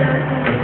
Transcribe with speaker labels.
Speaker 1: American.